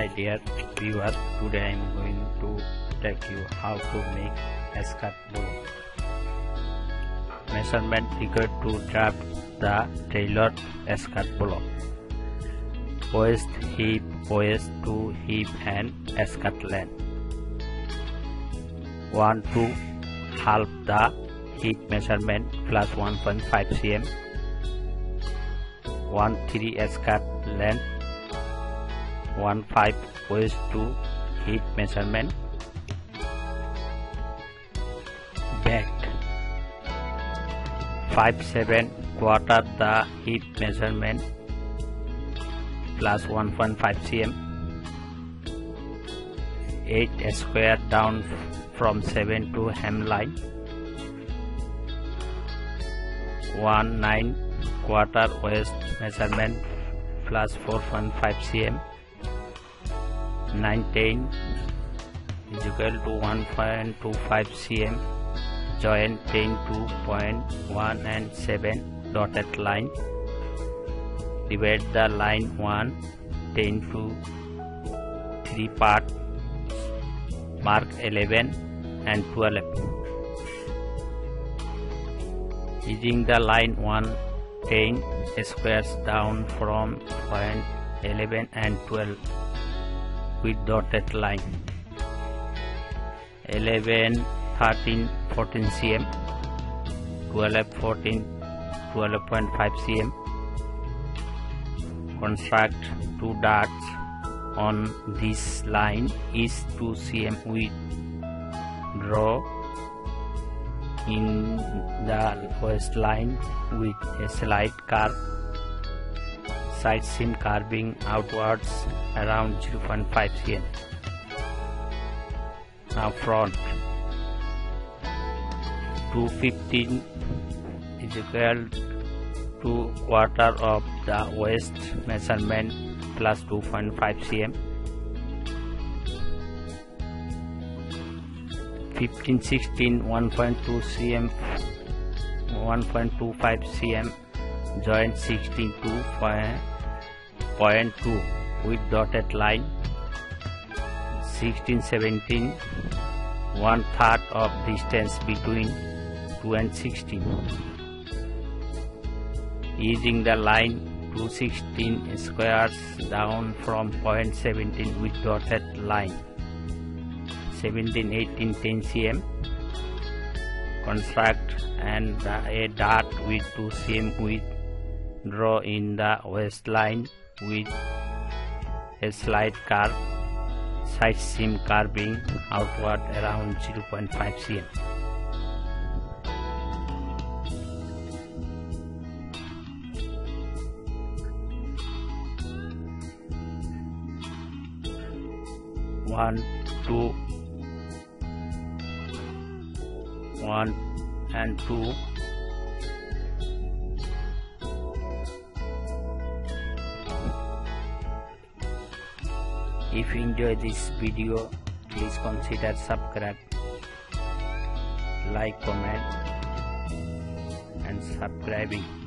Hi dear viewer, today I am going to take you how to make skirt block. Measurement figure to draft the tailored block. Waist, hip, waist to hip and skirt length. 1 to half the hip measurement plus 1.5 cm. 1 3 skirt length 1 5 waist to hip measurement. Back. 5 7 quarter the hip measurement. Plus 1.5 cm. 8 square down from 7 to hemline. 1 9 quarter waist measurement. Plus 4.5 cm 910 is equal to 1.25 cm join 10 to 0.1 and 7 dotted line divide the line 1 10 to 3 part mark 11 and 12 using the line 1 10 squares down from point 11 and 12 with dotted line. 11 13 14 cm 12 14 12.5 cm construct two dots on this line is 2 cm width draw in the first line with a slight curve side seam carving outwards around 0.5 cm now front. 215 is equal to quarter of the waist measurement plus 2.5 cm 15 16 1.2 cm 1.25 cm joint 16 to 0.2 with dotted line 16 17 one third of distance between 2 and 16 using the line 216 squares down from point 17 with dotted line 17 18 10 cm. Construct and a dart with 2 cm width. Draw in the waistline with a slight curve side seam carving outward around 0.5 cm. One two one and two if you enjoy this video please consider subscribe like comment and subscribing